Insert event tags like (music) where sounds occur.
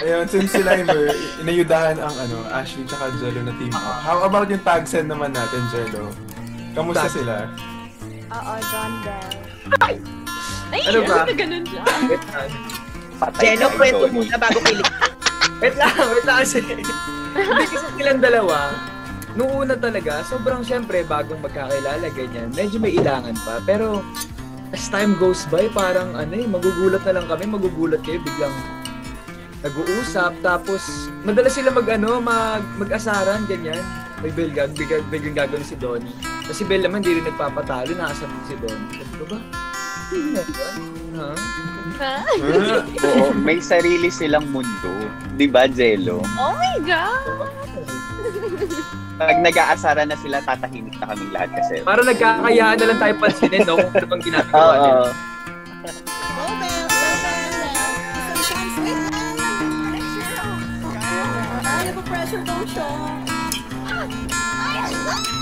Ayun, since sila yung inayudahan ang ano, Ashley tsaka Jello na team up. How about yung tag send naman natin, Jello? Kamusta Tag. sila? Oo, John Bell. Ay, Ano ba? ano ganun siya? Wait lang. Patay kwento muna bago pilit. (laughs) Wait lang, wait lang kasi. Hindi kasi silang dalawa. Nung una talaga, sobrang syempre, bagong magkakilala, ganyan. Medyo may ilangan pa. Pero, as time goes by, parang ano eh, magugulat na lang kami, magugulat kayo, biglang nag-uusap. Tapos, madalas sila mag, ano, mag, mag-asaran, ganyan. May biglang, biglang, biglang gagawin si Donnie. Kasi Bel naman, di rin nagpapatalo, nakasama si Donnie. Sabi ko ba? Ano ba? Ha? Ha? (laughs) Oo, may sarili silang mundo. Di ba, Jello? Oh my God! Pag nag-aasara na sila, tatahimik na kaming lahat kasi. Parang nagkakayaan na lang tayo pansinin, no? Kung ano bang ginagawa (laughs) nila. Ay, pressure daw siya. Ay, nasaan na?